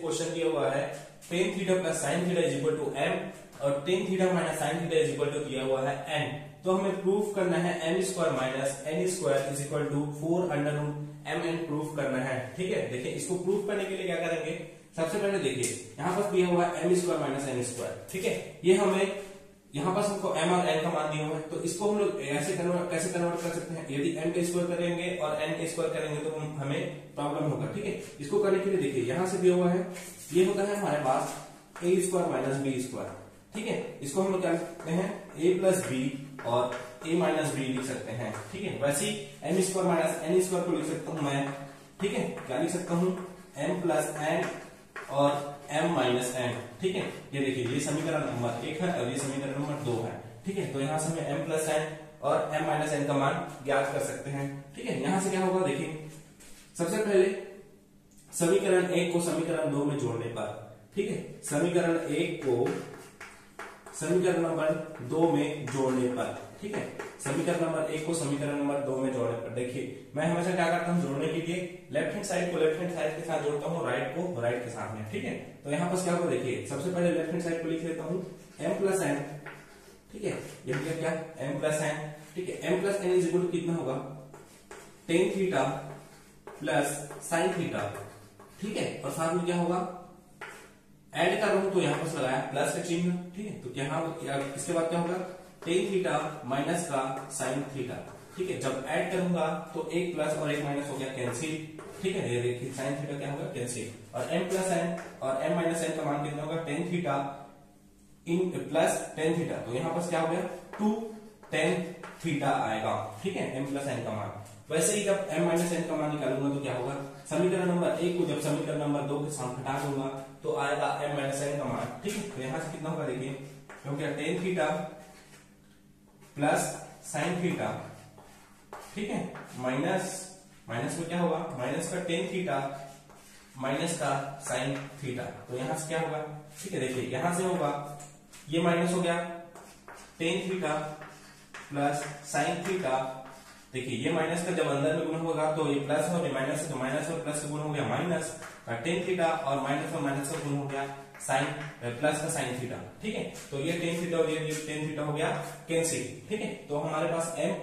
Question दिया हुआ है tan theta plus sine theta is equal to m और tan theta minus sine theta is equal to दिया हुआ है एन तो हमें प्रूफ करना है m square minus n square is equal to four under root m n proof करना है। ठीक है? देखिए, इसको प्रूफ करने के लिए क्या करेंगे? सबसे पहले देखिए, यहाँ पर दिया हुआ है m square minus n square ठीक है? ये हमें यहाँ पर हमको एम और एन का मान दिया हुआ है तो इसको हम लोग ऐसे कन्वर्ट कैसे कन्वर्ट कर सकते हैं? यदि एम का स्क्वायर करेंगे और एन का स्क्वायर करेंगे तो हम प्रॉब्लम होगा, ठीक है? इसको करने के लिए देखिए, यहाँ से दिया हुआ है, ये होता है हमारे पास a square minus b square ठीक है? इसको हम लोग क्या लिखते हैं? ए प्लस बी और ए माइनस बी लिख सकते हैं, ठीक है? वैसे ही m square minus n square को लिख सकता हूँ मैं, ठीक है? क्या लिख सकता हूँ? एम प्लस एन और m माइनस एन ठीक है? ये देखिए, ये समीकरण नंबर एक है और ये समीकरण नंबर दो है, ठीक है? तो यहाँ से हमें m प्लस एन और m माइनस एन का मान ज्ञात कर सकते हैं, ठीक है? यहाँ से क्या होगा, देखिए, सबसे पहले समीकरण एक को समीकरण दो में जोड़ने पर, ठीक है? समीकरण एक को समीकरण नंबर दो में जोड़ने पर, ठीक है? समीकरण नंबर एक को समीकरण नंबर दो में जोड़ने पर। देखिए, मैं हमेशा क्या करता हूँ, जोड़ने के लिए लेफ़्ट हैंड साइड को लेफ़्ट हैंड साइड के साथ जोड़ता हूँ राइट को राइट के साथ में, ठीक है? तो यहाँ पर क्या होगा देखिए, सबसे पहले लेफ़्ट हैंड साइड को लिख लेता हूँ एम प्लस एन ठीक है? ये क्या क्या? एम प्लस एन ठीक है? M plus N is equal कितना होगा? Tan theta plus sine theta ठीक है? और साथ में क्या होगा? ऐड कर रहा हूँ तो यहाँ पर लगाया प्लस का चिन्ह ठीक है? तो यहाँ इसके बाद क्या होगा? टेन थीटा माइनस का साइन थीटा ठीक है? जब ऐड करूँगा तो एक प्लस और एक माइनस हो गया कैंसिल ठीक है? ये देखिए साइन थीटा क्या होगा? कैंसिल और एम प्लस एन और एम माइनस एन का मान कितना होगा? Tan theta in plus tan theta तो यहाँ पर क्या हो गया? टू टेन थीटा आएगा, ठीक है? एम प्लस एन का मान. वैसे ही जब एम माइनस एन का मान निकालूँगा तो क्या होगा? समीकरण एक को जब समीकरण नंबर दो के साथ घटा दूँगा तो आएगा m माइनस एन का मान। ठीक है? तो यहाँ से कितना होगा देखिए क्योंकि tan theta plus sine theta ठीक है? माइनस माइनस में क्या होगा? माइनस का टेन थीटा माइनस का साइन थीटा तो यहाँ से क्या होगा? ठीक है, देखिए, यहाँ से होगा, ये माइनस हो गया tan theta plus sine theta देखिए, ये माइनस का जब अंदर में गुण होगा तो ये प्लस और ये माइनस तो माइनस और प्लस का गुण हो गया माइनस का टेन थीटा और माइनस और माइनस का गुण हो गया साइन प्लस का साइन थीटा ठीक है? तो ये टेन थीटा और ये टेन थीटा हो गया कैंसिल ठीक है? तो हमारे पास एम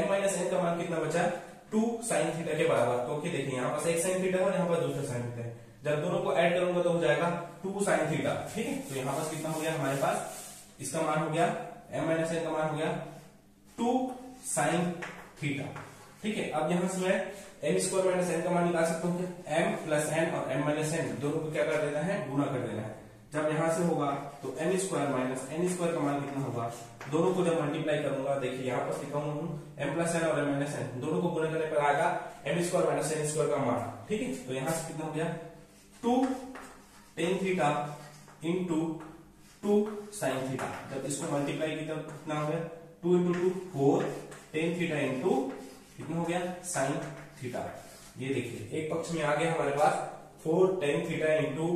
एम माइनस एन का मान कितना बचा? टू साइन थीटा के बराबर। तो देखिए, यहाँ पास एक साइन थीटा और यहाँ पर दूसरा साइन थीटा है। जब दोनों को ऐड करूँगा तो हो जाएगा टू साइन थीटा ठीक है? तो यहाँ पास कितना हो गया हमारे पास? इसका मान हो गया एम माइनस एन का मान हो गया टू साइन थीटा। ठीक है, अब यहाँ से मैं एम स्क्वायर माइनस एन का मान निकाल सकता हूँ। एम प्लस एन और एम माइनस एन दोनों को क्या कर देना है? गुना कर देना है। जब यहाँ से होगा तो M square minus N square का मान कितना होगा? दोनों को जब मल्टीप्लाई करूँगा, देखिए यहाँ पर लिखा हूँ। एम प्लस एन और एम माइनस एन दोनों को गुना करने पर आएगा M square minus N square का मान। ठीक है तो यहाँ से कितना हो गया? Two tan theta into two sine theta जब इसको मल्टीप्लाई कितना हो गया? Two into two four tan theta into कितना हो गया? साइन थीटा ये देखिए, एक पक्ष में आ गया हमारे पास four tan theta into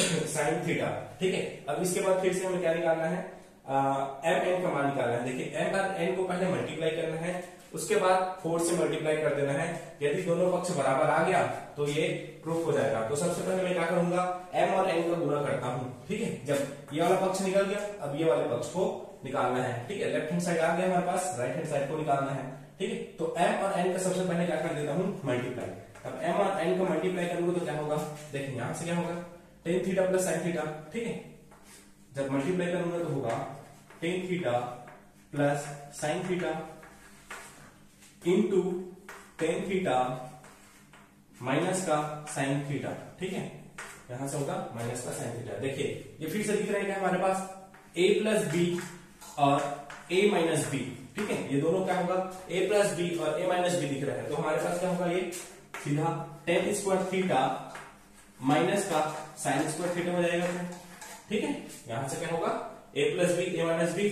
sine theta ठीक है? अब इसके बाद फिर से हमें क्या निकालना है? एम एन का मान निकालना है। देखिए एम और एन को पहले मल्टीप्लाई करना है, उसके बाद फोर से मल्टीप्लाई कर देना है। यदि दोनों पक्ष बराबर आ गया तो ये प्रूफ हो जाएगा। तो सबसे पहले मैं क्या करूँगा? एम और एन का गुना करता हूँ। ठीक है? जब ये वाला पक्ष निकल गया, अब ये वाले पक्ष को निकालना है, ठीक है? लेफ़्ट हैंड साइड आ गया हमारे पास राइट हैंड साइड को निकालना है, ठीक है? तो एम और एन का सबसे पहले क्या कर देता हूँ? मल्टीप्लाई अब m और n को मल्टीप्लाई करूँगा तो क्या होगा? देखिए, यहाँ से क्या होगा? Tan theta plus sine theta ठीक है? जब मल्टीप्लाई करूँगा तो होगा tan theta plus sine theta into tan theta minus का साइन थीटा ठीक है? यहाँ से होगा माइनस का साइन थीटा देखिए, ये फिर से दिख रहा है हमारे पास? ए प्लस बी और a माइनस बी ठीक है? ये दोनों क्या होगा? A प्लस बी और a माइनस बी दिख रहा है। तो हमारे पास क्या होगा? ये सीधा टेन स्क्वायर थीटा माइनस का साइन स्क्वायर थीटा हो जाएगा ठीक है? यहाँ से क्या होगा? A plus B A minus B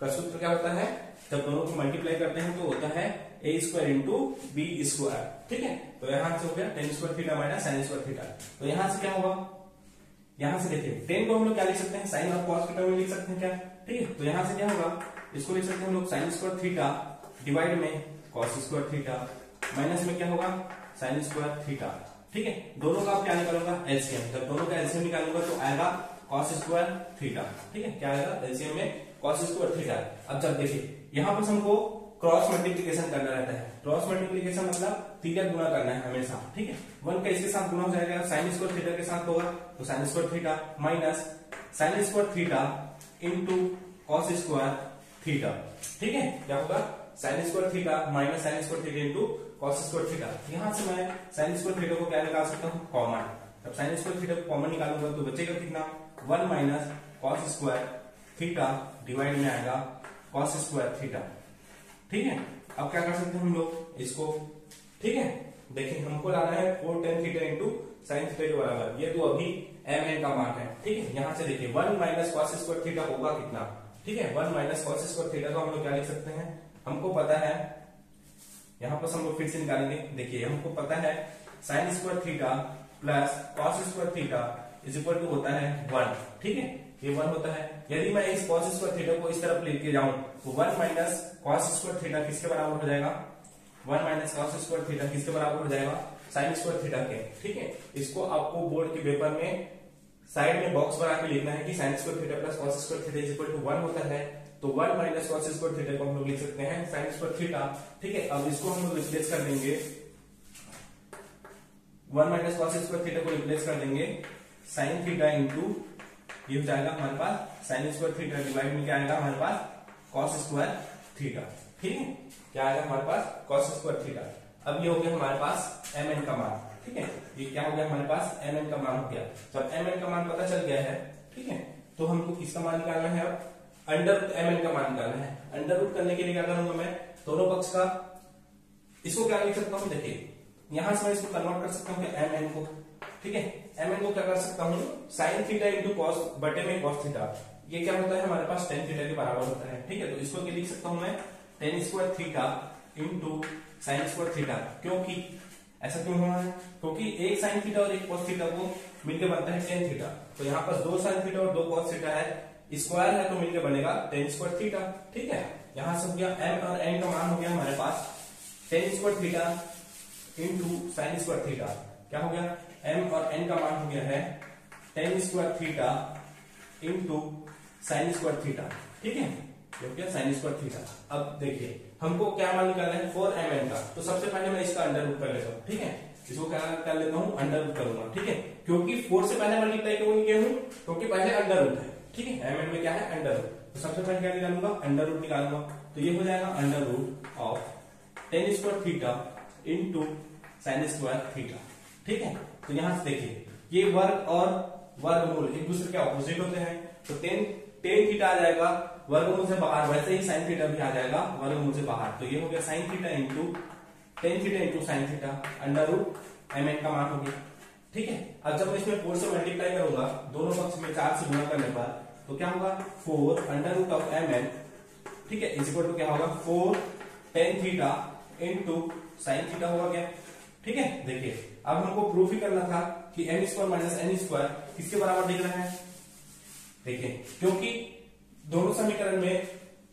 का सूत्र क्या होता है? जब दोनों को मल्टीप्लाई करते हैं तो होता है A square into B square ठीक है? तो यहाँ से हो गया tan square theta minus sine square theta तो यहाँ से क्या होगा? यहाँ से देखिए टेन को हम लोग क्या लिख सकते हैं? साइन और कॉस के टर्म में लिख सकते हैं क्या? ठीक है तो यहाँ से क्या होगा? इसको लिख सकते हैं हम लोग साइन स्क्वायर थीटा डिवाइड में कॉस स्क्वायर थीटा माइनस में क्या होगा? साइन स्क्वायर थीटा ठीक है, दोनों का आप क्या निकालूँगा? एलसीएम जब दोनों का एलसीएम निकालूँगा तो आएगा कॉस स्क्वायर थीटा ठीक है, क्या आएगा? एलसीएम में कॉस स्क्वायर थीटा अब जब देखिए, यहाँ पर हमको क्रॉस मल्टीप्लीकेशन करना रहता है। क्रॉस मल्टीप्लीकेशन मतलब थीटा गुना करना है हमेशा ठीक है? वन का इसके साथ गुना हो जाएगा साइन स्क्वायर थीटा के साथ होगा तो sine square theta minus sine square theta into cos square theta ठीक है? क्या होगा? Sine square theta minus sine square theta into cos square theta यहाँ से मैं साइन स्क्वायर थीटा को क्या निकाल सकता हूँ? कॉमन जब साइन स्क्वायर थीटा को कॉमन निकालूँगा तो बचेगा कितना? One minus cos square theta divide में आएगा कॉस स्क्वायर थीटा ठीक है? अब क्या कर सकते हैं हम लोग? इसको ठीक है? देखिए, हमको लाना है four tan theta into sine theta के बराबर। ये तो अभी एम एन का मान है। ठीक है? यहाँ से देखिए one minus cos square theta होगा कितना? ठीक है? One minus cos square theta तो हम लोग क्या लिख सकते हैं? हमको पता है, यहाँ पर हम लोग फिर से निकालेंगे। देखिए, हमको पता है sine square theta plus cos square theta is equal to होता है वन ठीक है? ये वन होता है। यदि मैं इस कॉस स्क्वायर थीटा को इस तरफ़ लेके जाऊँ तो one minus cos square theta किसके बराबर हो जाएगा? One minus cos square theta किसके बराबर हो जाएगा? साइन स्क्वायर थीटा के। ठीक है? इसको आपको बोर्ड के पेपर में साइड में बॉक्स बना के लिखना है कि sine square theta plus cos square theta is equal to one होता है। तो one minus cos square theta को हम लोग लिख सकते हैं, साइन स्क्वायर थीटा। ठीक है? अब इसको हम लोग रिप्लेस कर देंगे। One minus cos square theta को रिप्लेस कर देंगे। साइन थीटा इंटू ये हो जाएगा हमारे पास साइन स्क्वायर थीटा डिवाइड में क्या आएगा हमारे पास कॉस स्क्वायर थीटा। ठीक है क्या आएगा हमारे पास? कॉस स्क्वायर थीटा अब ये हो गया हमारे पास एम एन का मान, ठीक है? ये क्या हो गया हमारे पास? एम एन का मान हो गया। जब एम एन का मान पता चल गया है, ठीक है? तो हमको किसका मान निकालना है अब? अंडर रूट एम एन का मान निकालना है। अंडर रूट करने के लिए क्या करूँगा मैं? दोनों पक्ष का इसको क्या लिख सकता हूँ? देखिए, यहाँ से मैं इसको कन्वर्ट कर सकता हूँ एम एन को, ठीक है? एम एन को क्या कर सकता हूँ? साइन थीटा इंटू कॉस बटे में कॉस थीटा ये क्या होता है? हमारे पास टेन थीटा के बराबर होता है, ठीक है? तो इसको क्या लिख सकता हूँ मैं? Tan square theta into sine square theta क्योंकि ऐसा क्यों हुआ है? क्योंकि एक साइन थीटा और एक कॉस थीटा को मिलकर बनता है टेन थीटा तो यहाँ पर दो साइन थीटा और दो कॉस थीटा है। स्क्वायर है तो मिलकर बनेगा टेन स्क्वायर थीटा ठीक है? यहाँ से हो गया एम और एन का मान हो गया हमारे पास tan square theta into sine square theta क्या हो गया? एम और एन का मान हो गया है tan square theta into sine square theta ठीक है? हो गया साइन स्क्वायर थीटा अब देखिए, हमको क्या मान निकालना है? फोर एम एन का। तो सबसे पहले मैं इसका अंडर रूट कर लेता हूँ, ठीक है? इसको क्या कर लेता हूँ? अंडर रूट करूँगा ठीक है? क्योंकि फोर से पहले मल्टीप्लाई क्यों नहीं हूँ क्योंकि पहले अंडर रूट है, ठीक है? एम एन में क्या है? अंडर रूट तो सबसे पहले क्या निकालूँगा? अंडर रूट निकालूँगा तो ये हो जाएगा under root of tan square theta into sine square theta ठीक है? तो यहाँ से देखिए, ये वर्ग और वर्गमूल एक दूसरे के ऑपोजिट होते हैं। तो टेन टेन थीटा आ जाएगा वर्गमूल से बाहर, वैसे ही साइन थीटा भी आ जाएगा वर्गमूल से बाहर। तो ये हो गया sine theta into tan theta into sine theta under root M N का मान हो गया। ठीक है? अब जब मैं इसमें फोर से मल्टीप्लाई करूँगा, दोनों पक्ष में चार से गुणा करने पर तो क्या होगा? Four under root of M N ठीक है? इज़ इक्वल टू क्या होगा? Four tan theta into sine theta होगा क्या ठीक है? देखिए, अब हमको प्रूफ ही करना था कि M square minus N square किसके बराबर दिख रहा है। देखिए, क्योंकि दोनों समीकरण में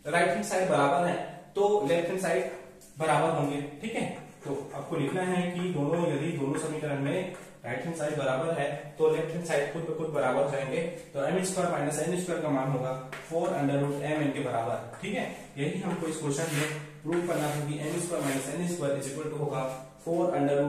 राइट हैंड साइड बराबर है तो लेफ़्ट हैंड साइड बराबर होंगे, ठीक है? तो आपको लिखना है कि दोनों, यदि दोनों समीकरण में राइट हैंड साइड बराबर है तो लेफ़्ट हैंड साइड खुद खुद बराबर हो जाएँगे तो M square minus N square का मान होगा four under root M N के बराबर, ठीक है? यही हमको इस क्वेश्चन में प्रूव करना था कि M square minus N square is equal to होगा फोर अंडर रूट